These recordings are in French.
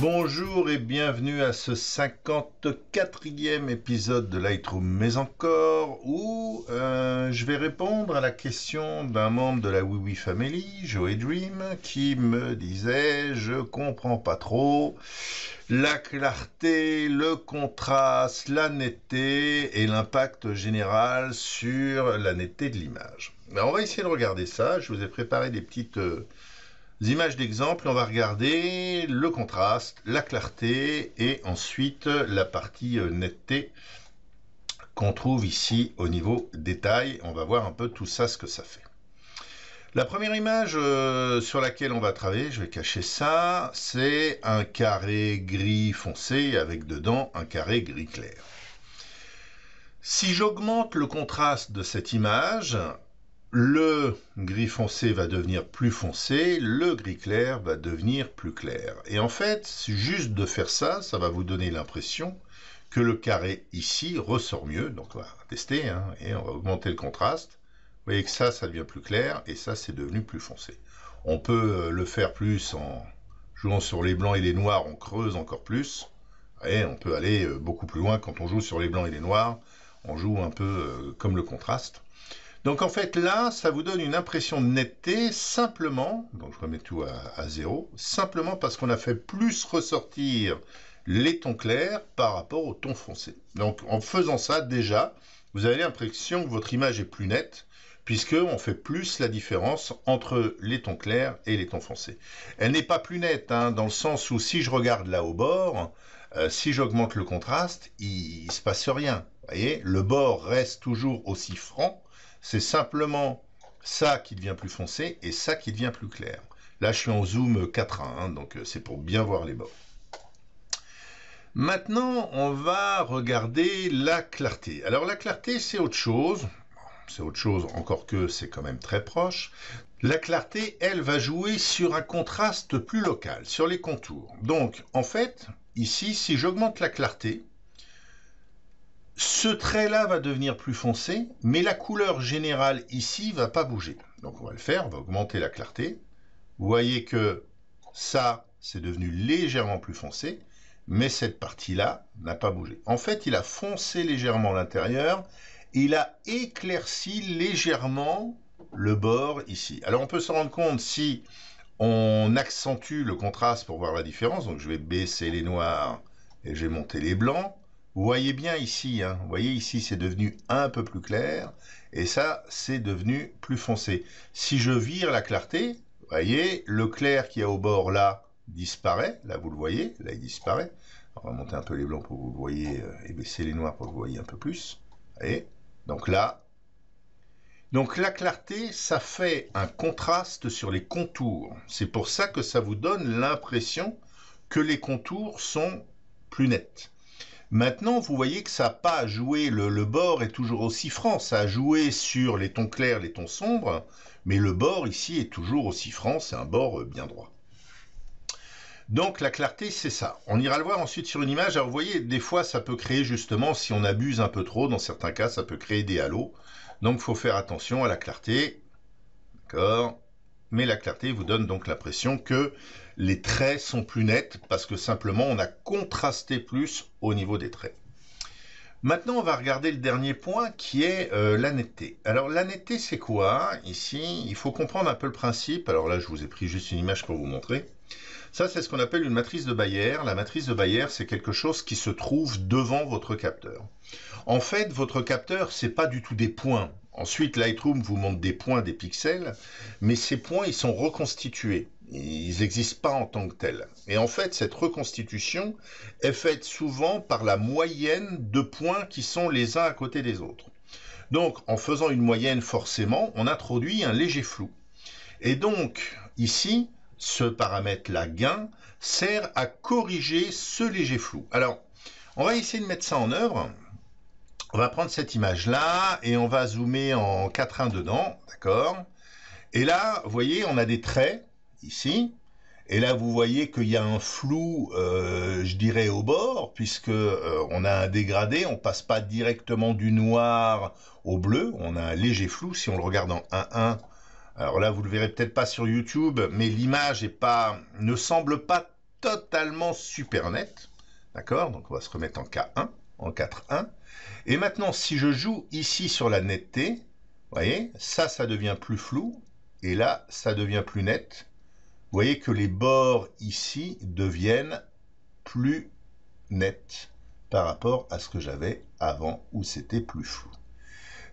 Bonjour et bienvenue à ce 54e épisode de Lightroom, mais encore où euh, je vais répondre à la question d'un membre de la WiiWi Family, Joey Dream, qui me disait je comprends pas trop la clarté, le contraste, la netteté et l'impact général sur la netteté de l'image. on va essayer de regarder ça. Je vous ai préparé des petites euh, images d'exemple, on va regarder le contraste, la clarté et ensuite la partie euh, netteté qu'on trouve ici au niveau détail. On va voir un peu tout ça, ce que ça fait. La première image euh, sur laquelle on va travailler, je vais cacher ça, c'est un carré gris foncé avec dedans un carré gris clair. Si j'augmente le contraste de cette image, le gris foncé va devenir plus foncé, le gris clair va devenir plus clair. Et en fait, juste de faire ça, ça va vous donner l'impression que le carré ici ressort mieux. Donc on va tester, hein, et on va augmenter le contraste. Vous voyez que ça, ça devient plus clair, et ça, c'est devenu plus foncé. On peut euh, le faire plus en jouant sur les blancs et les noirs, on creuse encore plus. Et on peut aller euh, beaucoup plus loin quand on joue sur les blancs et les noirs. On joue un peu euh, comme le contraste. Donc en fait là, ça vous donne une impression de netteté simplement, donc je remets tout à, zéro, simplement parce qu'on a fait plus ressortir les tons clairs par rapport aux tons foncés. Donc en faisant ça déjà, vous avez l'impression que votre image est plus nette, puisqu'on fait plus la différence entre les tons clairs et les tons foncés. Elle n'est pas plus nette, hein, dans le sens où si je regarde là au bord, euh, si j'augmente le contraste, il, ne se passe rien. Vous voyez, le bord reste toujours aussi franc, c'est simplement ça qui devient plus foncé et ça qui devient plus clair. Là, je suis en zoom 4.1, hein, donc euh, c'est pour bien voir les bords. Maintenant, on va regarder la clarté. Alors la clarté, c'est autre chose. C'est autre chose, encore que c'est quand même très proche. La clarté, elle, va jouer sur un contraste plus local, sur les contours. Donc, en fait, ici, si j'augmente la clarté, ce trait-là va devenir plus foncé, mais la couleur générale ici va pas bouger. Donc on va le faire, on va augmenter la clarté. Vous voyez que ça, c'est devenu légèrement plus foncé, mais cette partie-là n'a pas bougé. En fait, il a foncé légèrement l'intérieur, il a éclairci légèrement le bord ici. Alors on peut se rendre compte si on accentue le contraste pour voir la différence. Donc je vais baisser les noirs et je vais monter les blancs. Vous voyez bien ici, hein, voyez ici c'est devenu un peu plus clair, et ça c'est devenu plus foncé. Si je vire la clarté, vous voyez, le clair qui est au bord là disparaît, là vous le voyez, là il disparaît. On va monter un peu les blancs pour que vous le voyez, euh, et baisser les noirs pour que vous voyez un peu plus. Et donc là, donc la clarté, ça fait un contraste sur les contours. C'est pour ça que ça vous donne l'impression que les contours sont plus nets. Maintenant, vous voyez que ça n'a pas joué, le, bord est toujours aussi franc, ça a joué sur les tons clairs, les tons sombres, mais le bord ici est toujours aussi franc, c'est un bord bien droit. Donc la clarté, c'est ça. On ira le voir ensuite sur une image. Alors vous voyez, des fois, ça peut créer justement, si on abuse un peu trop, dans certains cas, ça peut créer des halos. Donc il faut faire attention à la clarté. D'accord? Mais la clarté vous donne donc l'impression que les traits sont plus nets parce que simplement on a contrasté plus au niveau des traits. Maintenant, on va regarder le dernier point qui est euh, la netteté. Alors, la netteté, c'est quoi? Ici, il faut comprendre un peu le principe. Alors là, je vous ai pris juste une image pour vous montrer. Ça, c'est ce qu'on appelle une matrice de Bayer. La matrice de Bayer, c'est quelque chose qui se trouve devant votre capteur. En fait, votre capteur, c'est pas du tout des points. Ensuite, Lightroom vous montre des points, des pixels, mais ces points, ils sont reconstitués. Ils n'existent pas en tant que tels. Et en fait, cette reconstitution est faite souvent par la moyenne de points qui sont les uns à côté des autres. Donc, en faisant une moyenne, forcément, on introduit un léger flou. Et donc, ici, ce paramètre-là, gain, sert à corriger ce léger flou. Alors, on va essayer de mettre ça en œuvre. On va prendre cette image-là et on va zoomer en 4.1 dedans, d'accord? Et là, vous voyez, on a des traits, ici, et là, vous voyez qu'il y a un flou, euh, je dirais, au bord, puisque euh, on a un dégradé, on passe pas directement du noir au bleu, on a un léger flou. Si on le regarde en 1.1, alors là, vous le verrez peut-être pas sur YouTube, mais l'image est pas, ne semble pas totalement super net. D'accord? Donc on va se remettre en K1, en 4.1. Et maintenant, si je joue ici sur la netteté, vous voyez, ça, ça devient plus flou. Et là, ça devient plus net. Vous voyez que les bords ici deviennent plus nets par rapport à ce que j'avais avant où c'était plus flou.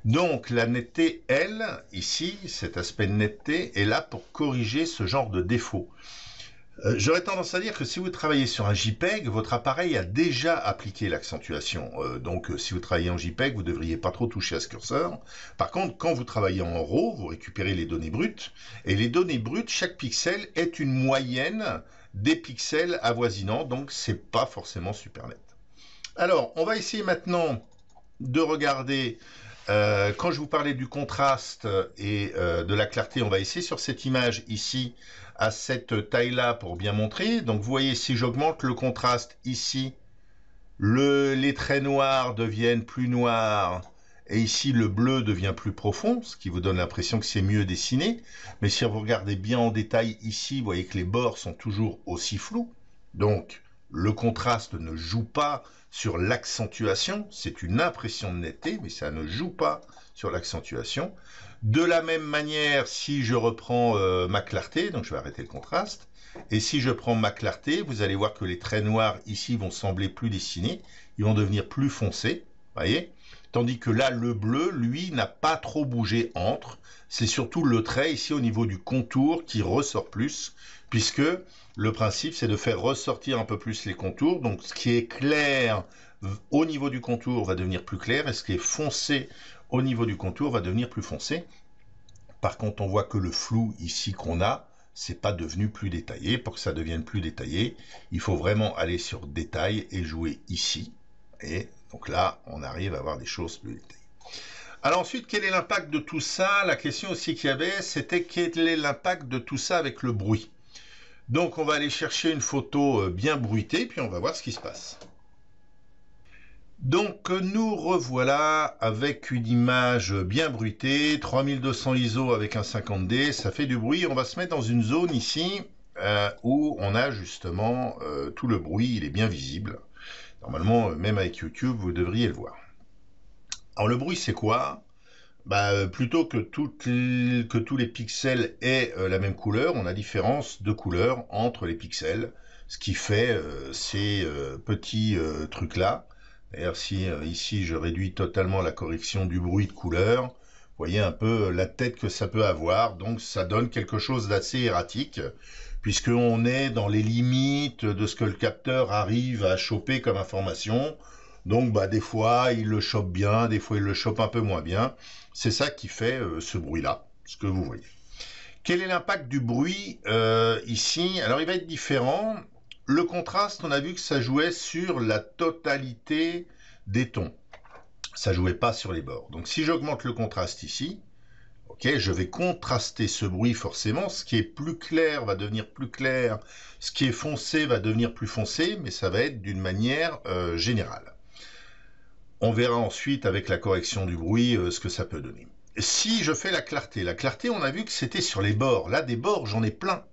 Donc la netteté, elle, ici, cet aspect de netteté, est là pour corriger ce genre de défaut. Euh, j'aurais tendance à dire que si vous travaillez sur un JPEG, votre appareil a déjà appliqué l'accentuation. Euh, donc euh, si vous travaillez en JPEG, vous ne devriez pas trop toucher à ce curseur. Par contre, quand vous travaillez en RAW, vous récupérez les données brutes. Et les données brutes, chaque pixel est une moyenne des pixels avoisinants. Donc c'est pas forcément super net. Alors, on va essayer maintenant de regarder quand je vous parlais du contraste et de la clarté, on va essayer sur cette image ici à cette taille-là pour bien montrer. Donc vous voyez, si j'augmente le contraste ici, le, les traits noirs deviennent plus noirs et ici le bleu devient plus profond, ce qui vous donne l'impression que c'est mieux dessiné. Mais si vous regardez bien en détail ici, vous voyez que les bords sont toujours aussi flous. Donc le contraste ne joue pas sur l'accentuation, c'est une impression de netteté, mais ça ne joue pas sur l'accentuation. De la même manière, si je reprends euh, ma clarté, donc je vais arrêter le contraste, et si je prends ma clarté, vous allez voir que les traits noirs ici vont sembler plus dessinés, ils vont devenir plus foncés, voyez Tandis que là, le bleu, lui, n'a pas trop bougé entre. C'est surtout le trait ici au niveau du contour qui ressort plus, puisque le principe, c'est de faire ressortir un peu plus les contours. Donc, ce qui est clair au niveau du contour va devenir plus clair, et ce qui est foncé au niveau du contour va devenir plus foncé. Par contre, on voit que le flou ici qu'on a, c'est pas devenu plus détaillé. Pour que ça devienne plus détaillé, il faut vraiment aller sur détail et jouer ici. Et donc là, on arrive à avoir des choses plus détaillées. Alors ensuite, quel est l'impact de tout ça? La question aussi qu'il y avait, c'était quel est l'impact de tout ça avec le bruit? Donc on va aller chercher une photo euh, bien bruitée, puis on va voir ce qui se passe. Donc nous revoilà avec une image bien bruitée, 3200 ISO avec un 50D, ça fait du bruit. On va se mettre dans une zone ici euh, où on a justement euh, tout le bruit, il est bien visible. Normalement, euh, même avec YouTube, vous devriez le voir. Alors le bruit, c'est quoi? Bah, plutôt que, que, tous les pixels aient la même couleur, on a différence de couleur entre les pixels, ce qui fait ces petits trucs-là. Si euh, ici je réduis totalement la correction du bruit de couleur, voyez un peu la tête que ça peut avoir. Donc ça donne quelque chose d'assez erratique, puisqu'on est dans les limites de ce que le capteur arrive à choper comme information. Donc bah, des fois il le chope bien, des fois il le chope un peu moins bien. C'est ça qui fait euh, ce bruit-là, ce que vous voyez. Quel est l'impact du bruit euh, ici? Alors il va être différent. Le contraste, on a vu que ça jouait sur la totalité des tons. Ça jouait pas sur les bords. Donc si j'augmente le contraste ici, je vais contraster ce bruit forcément. Ce qui est plus clair va devenir plus clair. Ce qui est foncé va devenir plus foncé, mais ça va être d'une manière euh, générale. On verra ensuite avec la correction du bruit euh, ce que ça peut donner. Si je fais la clarté, la clarté, on a vu que c'était sur les bords. Là, des bords, j'en ai plein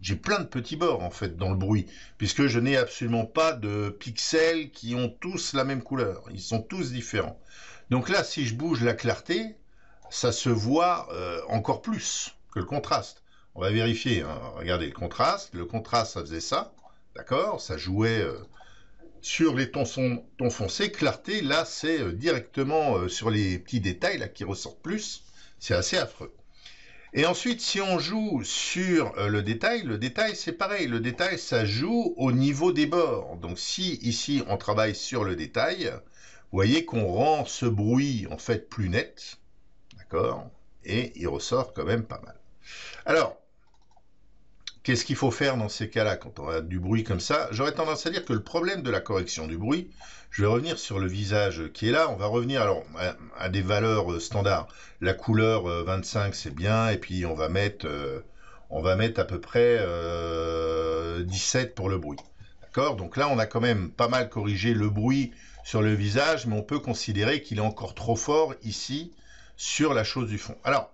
j'ai plein de petits bords en fait dans le bruit, puisque je n'ai absolument pas de pixels qui ont tous la même couleur, ils sont tous différents. Donc là, si je bouge la clarté, ça se voit euh, encore plus que le contraste. On va vérifier, hein. regardez le contraste, le contraste ça faisait ça, d'accord, ça jouait euh, sur les tons, foncés, clarté, là c'est euh, directement sur les petits détails là qui ressortent plus, c'est assez affreux. Et ensuite, si on joue sur euh, le détail, le détail c'est pareil. Le détail, ça joue au niveau des bords. Donc si ici on travaille sur le détail, vous voyez qu'on rend ce bruit en fait plus net. D'accord? Et il ressort quand même pas mal. Alors, Qu'est-ce qu'il faut faire dans ces cas-là quand on a du bruit comme ça? J'aurais tendance à dire que le problème de la correction du bruit, je vais revenir sur le visage qui est là. On va revenir alors à, des valeurs euh, standards. La couleur 25 euh, c'est bien et puis on va mettre euh, à peu près 17 pour le bruit. D'accord? Donc là on a quand même pas mal corrigé le bruit sur le visage, mais on peut considérer qu'il est encore trop fort ici sur la chose du fond. Alors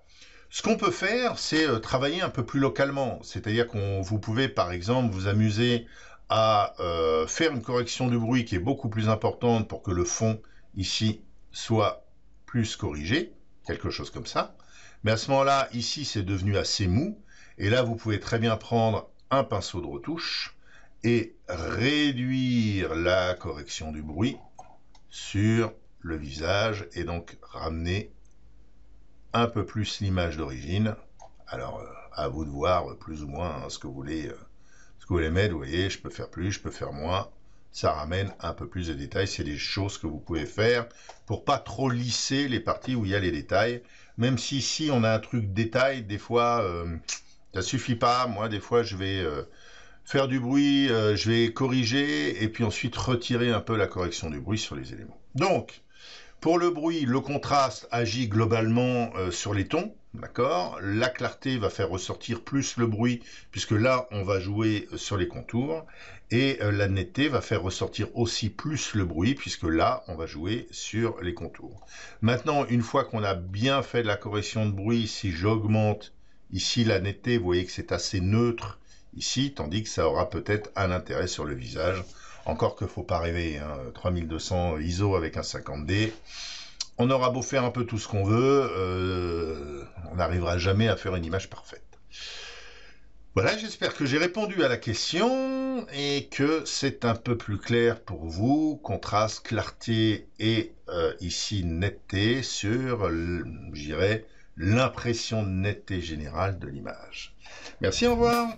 ce qu'on peut faire, c'est euh, travailler un peu plus localement. C'est-à-dire qu'on vous pouvez, par exemple, vous amuser à euh, faire une correction du bruit qui est beaucoup plus importante pour que le fond ici soit plus corrigé, quelque chose comme ça. Mais à ce moment-là, ici, c'est devenu assez mou. Et là, vous pouvez très bien prendre un pinceau de retouche et réduire la correction du bruit sur le visage et donc ramener un peu plus l'image d'origine. Alors, euh, à vous de voir plus ou moins hein, ce que vous voulez euh, ce que vous voulez mettre. Vous voyez, je peux faire plus, je peux faire moins. Ça ramène un peu plus de détails. C'est des choses que vous pouvez faire pour pas trop lisser les parties où il y a les détails. Même si ici on a un truc détail, des fois euh, ça suffit pas. Moi, des fois, je vais faire du bruit, je vais corriger et puis ensuite retirer un peu la correction du bruit sur les éléments. Donc, pour le bruit, le contraste agit globalement euh, sur les tons, La clarté va faire ressortir plus le bruit, puisque là, on va jouer sur les contours. Et euh, la netteté va faire ressortir aussi plus le bruit, puisque là, on va jouer sur les contours. Maintenant, une fois qu'on a bien fait la correction de bruit, si j'augmente ici la netteté, vous voyez que c'est assez neutre ici, tandis que ça aura peut-être un intérêt sur le visage. Encore que faut pas rêver, hein, 3200 ISO avec un 50D. On aura beau faire un peu tout ce qu'on veut, euh, on n'arrivera jamais à faire une image parfaite. Voilà, j'espère que j'ai répondu à la question et que c'est un peu plus clair pour vous. Contraste, clarté et euh, ici netteté sur, je dirais, l'impression de netteté générale de l'image. Merci, au revoir.